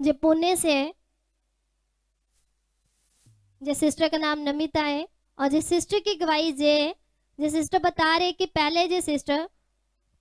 पुणे से है जिस सिस्टर का नाम नमिता है और जिस सिस्टर की गवाही जे है, जिस सिस्टर बता रहे कि पहले जो सिस्टर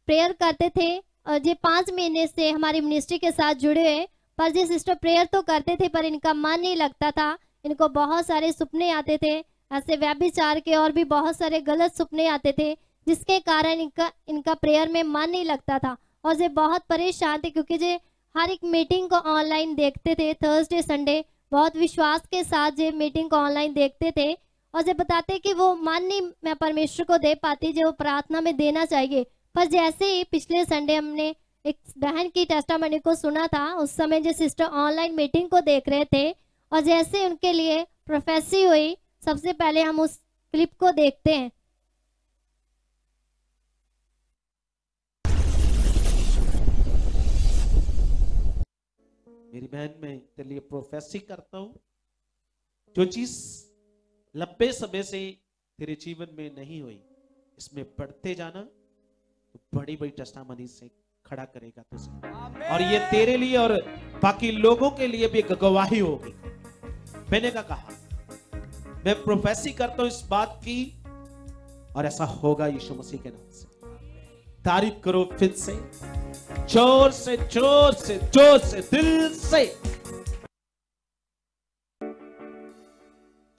प्रेयर करते थे और ये पाँच महीने से हमारी मिनिस्ट्री के साथ जुड़े हुए पर जो सिस्टर प्रेयर तो करते थे, पर इनका मन नहीं लगता था। इनको बहुत सारे सपने आते थे, ऐसे व्यभिचार के और भी बहुत सारे गलत सपने आते थे, जिसके कारण इनका इनका प्रेयर में मन नहीं लगता था। और ये बहुत परेशान थे, क्योंकि ये हर एक मीटिंग को ऑनलाइन देखते थे थर्सडे संडे बहुत विश्वास के साथ जो मीटिंग को ऑनलाइन देखते थे और ये बताते कि वो मान नहीं मैं परमेश्वर को दे पाती जो प्रार्थना में देना चाहिए। पर जैसे ही पिछले संडे हमने एक बहन की टेस्टामनी को सुना था, उस समय जो सिस्टर ऑनलाइन मीटिंग को देख रहे थे और जैसे उनके लिए प्रोफेसी हुई, सबसे पहले हम उस क्लिप को देखते हैं। बहन मैं तेरे लिए प्रोफेसी करता हूँ। जो चीज़ लंबे समय से तेरे जीवन में नहीं हुई इसमें बढ़ते जाना तो बड़ी बड़ी टेस्टामनी से खड़ा करेगा तुझे। और ये तेरे लिए और बाकी लोगों के लिए भी एक गवाही होगी। मैंने का कहा? मैं प्रोफेसी करता हूँ इस बात की और ऐसा होगा यीशु मसीह के नाम से। तारीफ़ करो फिर से। ज़ोर से ज़ोर से ज़ोर से दिल से।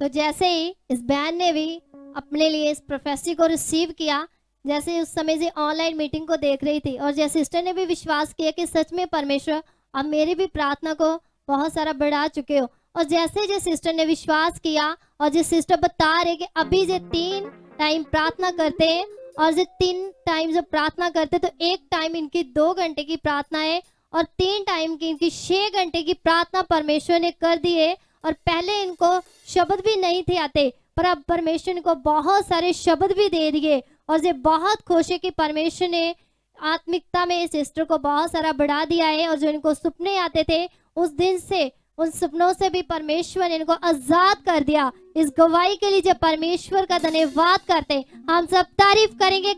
तो जैसे ही इस बहन ने भी अपने लिए इस प्रोफेसी को रिसीव किया, जैसे उस समय से ऑनलाइन मीटिंग को देख रही थी, और जैसे सिस्टर ने भी विश्वास किया कि सच में परमेश्वर, अब मेरी भी प्रार्थना को बहुत सारा बढ़ा चुके हो। और जैसे जो सिस्टर ने विश्वास किया, और जिस सिस्टर बता रहे कि अभी जो तीन टाइम प्रार्थना करते हैं और जो तीन टाइम जब प्रार्थना करते तो एक टाइम इनकी दो घंटे की प्रार्थना है और तीन टाइम की इनकी छह घंटे की प्रार्थना परमेश्वर ने कर दी है। और पहले इनको शब्द भी नहीं थे आते, पर अब परमेश्वर इनको बहुत सारे शब्द भी दे दिए और ये बहुत खुश है कि परमेश्वर ने आत्मिकता में इस सिस्टर को बहुत सारा बढ़ा दिया है और जो इनको सपने आते थे, उस दिन से उन सपनों से भी परमेश्वर ने इनको आज़ाद कर दिया। इस गवाही के लिए जब परमेश्वर का धन्यवाद करते हम सब तारीफ़ करेंगे